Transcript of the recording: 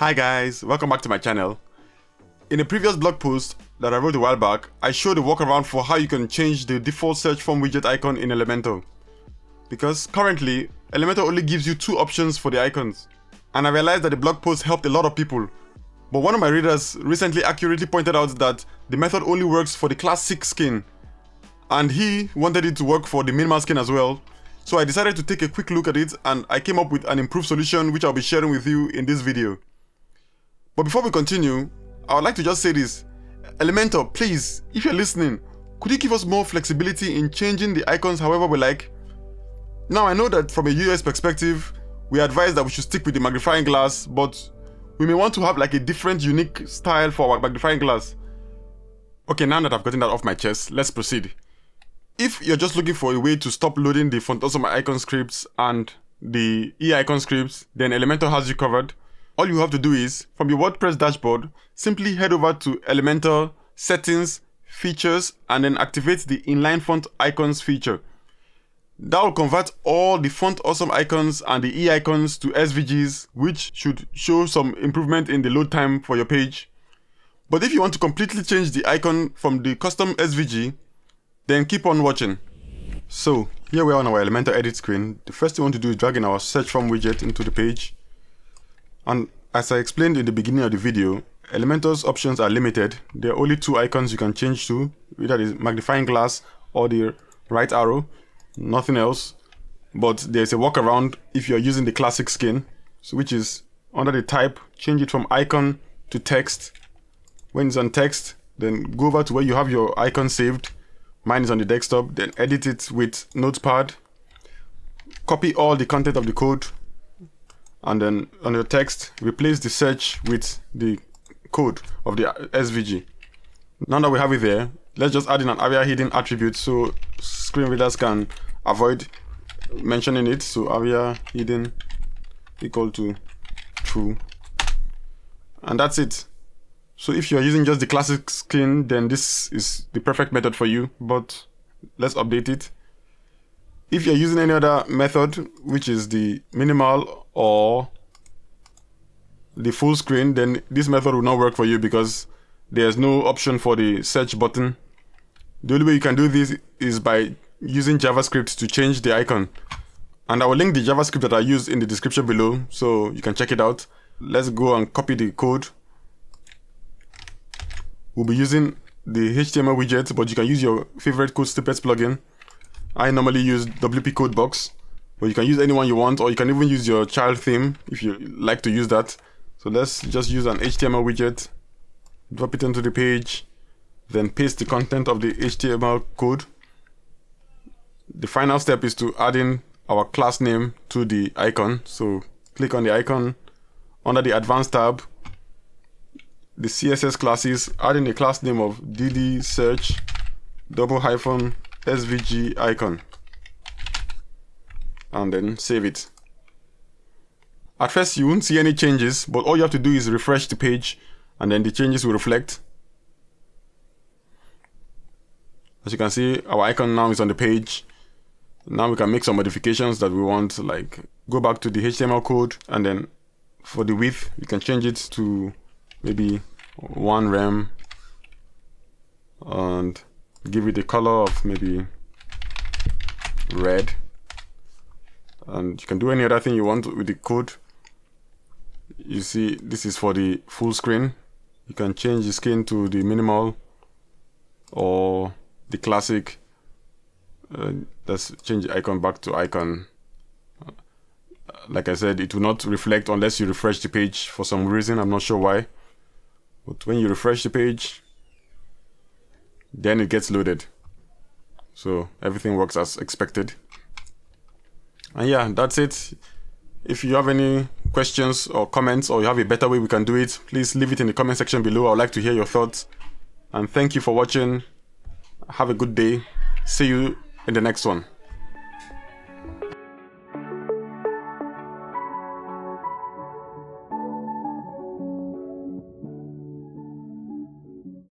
Hi guys, welcome back to my channel. In a previous blog post that I wrote a while back, I showed a workaround for how you can change the default search form widget icon in Elementor. Because currently, Elementor only gives you two options for the icons. And I realized that the blog post helped a lot of people. But one of my readers recently accurately pointed out that the method only works for the classic skin. And he wanted it to work for the minimal skin as well. So I decided to take a quick look at it and I came up with an improved solution which I'll be sharing with you in this video. But before we continue, I would like to just say this. Elementor, please, if you're listening, could you give us more flexibility in changing the icons however we like? Now I know that from a US perspective, we advise that we should stick with the magnifying glass, but we may want to have like a different unique style for our magnifying glass. Okay, now that I've gotten that off my chest, let's proceed. If you're just looking for a way to stop loading the Font Awesome icon scripts and the e-icon scripts, then Elementor has you covered. All you have to do is, from your WordPress dashboard, simply head over to Elementor, Settings, Features, and then activate the inline font icons feature. That will convert all the font awesome icons and the e icons to SVGs, which should show some improvement in the load time for your page. But if you want to completely change the icon from the custom SVG, then keep on watching. So, here we are on our Elementor edit screen. The first thing we want to do is drag in our search form widget into the page. And as I explained in the beginning of the video, Elementor's options are limited. There are only two icons you can change to, either the magnifying glass or the right arrow nothing else. But there's a workaround if you're using the classic skin, so which is under the type, change it from icon to text. When it's on text, then go over to where you have your icon saved. Mine is on the desktop, then edit it with Notepad. Copy all the content of the code, and then on your text, replace the search with the code of the SVG. Now that we have it there, let's just add in an aria hidden attribute so screen readers can avoid mentioning it. So aria hidden equal to true. And that's it. So if you're using just the classic skin then this is the perfect method for you but let's update it. If you're using any other method which is the minimal or the full screen then this method will not work for you because there's no option for the search button the only way you can do this is by using JavaScript to change the icon. And I will link the JavaScript that I use in the description below so you can check it out. Let's go and copy the code. We'll be using the HTML widget, but you can use your favorite code snippets plugin. I normally use WP Codebox, but you can use anyone you want, or you can even use your child theme if you like to use that. So let's just use an HTML widget, drop it onto the page, then paste the content of the HTML code. The final step is to add in our class name to the icon. So click on the icon under the advanced tab, the CSS classes, add in the class name of dd search double hyphen svg icon and then save it. At first you won't see any changes, but all you have to do is refresh the page and then the changes will reflect. As you can see, our icon now is on the page. Now we can make some modifications that we want, like go back to the HTML code and then for the width, we can change it to maybe one rem and give it a color of maybe red. And you can do any other thing you want with the code. You see, this is for the full screen. You can change the skin to the minimal or the classic. Uh, let's change the icon back to icon. Like I said it will not reflect unless you refresh the page for some reason. I'm not sure why. But when you refresh the page then it gets loaded. So everything works as expected and yeah that's it if you have any questions or comments or you have a better way we can do it please leave it in the comment section below I would like to hear your thoughts and thank you for watching have a good day. See you in the next one.